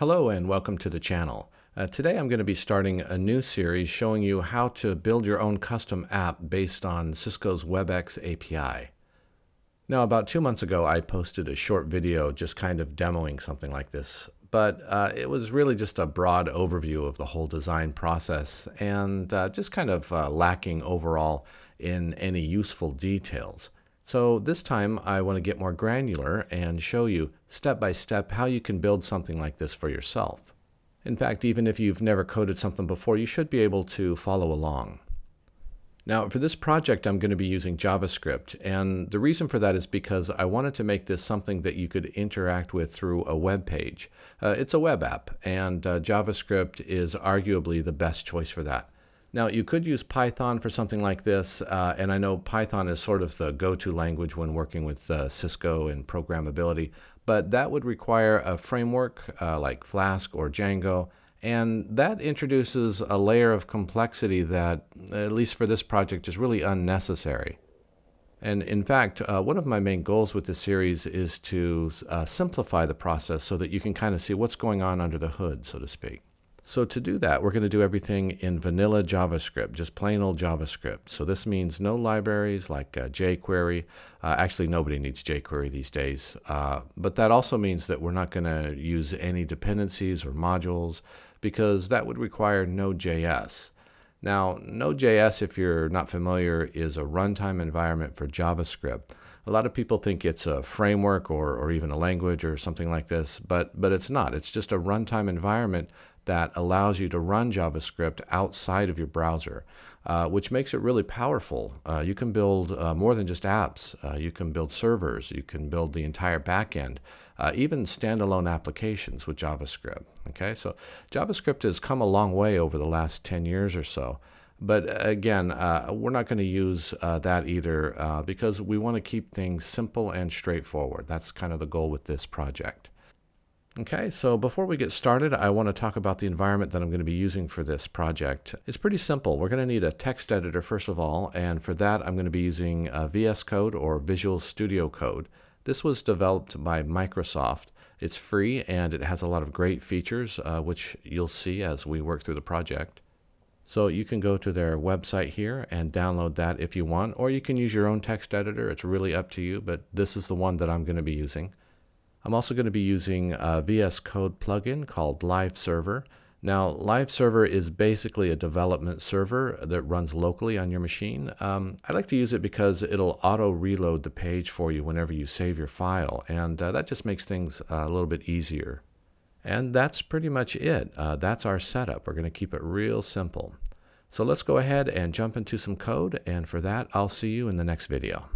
Hello and welcome to the channel. Uh, today I'm going to be starting a new series showing you how to build your own custom app based on Cisco's WebEx API. Now about two months ago I posted a short video just kind of demoing something like this, but uh, it was really just a broad overview of the whole design process and uh, just kind of uh, lacking overall in any useful details. So this time I want to get more granular and show you step by step how you can build something like this for yourself. In fact, even if you've never coded something before, you should be able to follow along. Now, for this project, I'm going to be using JavaScript, and the reason for that is because I wanted to make this something that you could interact with through a web page. Uh, it's a web app, and uh, JavaScript is arguably the best choice for that. Now, you could use Python for something like this, uh, and I know Python is sort of the go-to language when working with uh, Cisco and programmability, but that would require a framework uh, like Flask or Django, and that introduces a layer of complexity that, at least for this project, is really unnecessary. And in fact, uh, one of my main goals with this series is to uh, simplify the process so that you can kind of see what's going on under the hood, so to speak. So to do that, we're going to do everything in vanilla JavaScript, just plain old JavaScript. So this means no libraries like uh, jQuery. Uh, actually, nobody needs jQuery these days. Uh, but that also means that we're not going to use any dependencies or modules because that would require Node.js. Now, Node.js, if you're not familiar, is a runtime environment for JavaScript. A lot of people think it's a framework or, or even a language or something like this, but, but it's not. It's just a runtime environment that allows you to run JavaScript outside of your browser, uh, which makes it really powerful. Uh, you can build uh, more than just apps. Uh, you can build servers. You can build the entire backend, uh, even standalone applications with JavaScript. Okay, so JavaScript has come a long way over the last 10 years or so. But again, uh, we're not going to use that either because we want to keep things simple and straightforward. That's kind of the goal with this project. Okay, so before we get started, I want to talk about the environment that I'm going to be using for this project. It's pretty simple. We're going to need a text editor first of all, and for that I'm going to be using VS Code or Visual Studio Code. This was developed by Microsoft. It's free and it has a lot of great features, uh, which you'll see as we work through the project. So you can go to their website here and download that if you want, or you can use your own text editor. It's really up to you, but this is the one that I'm going to be using. I'm also going to be using a VS Code plugin called Live Server. Now, Live Server is basically a development server that runs locally on your machine. Um, I like to use it because it'll auto reload the page for you whenever you save your file, and uh, that just makes things uh, a little bit easier. And that's pretty much it. Uh, that's our setup. We're going to keep it real simple. So let's go ahead and jump into some code, and for that, I'll see you in the next video.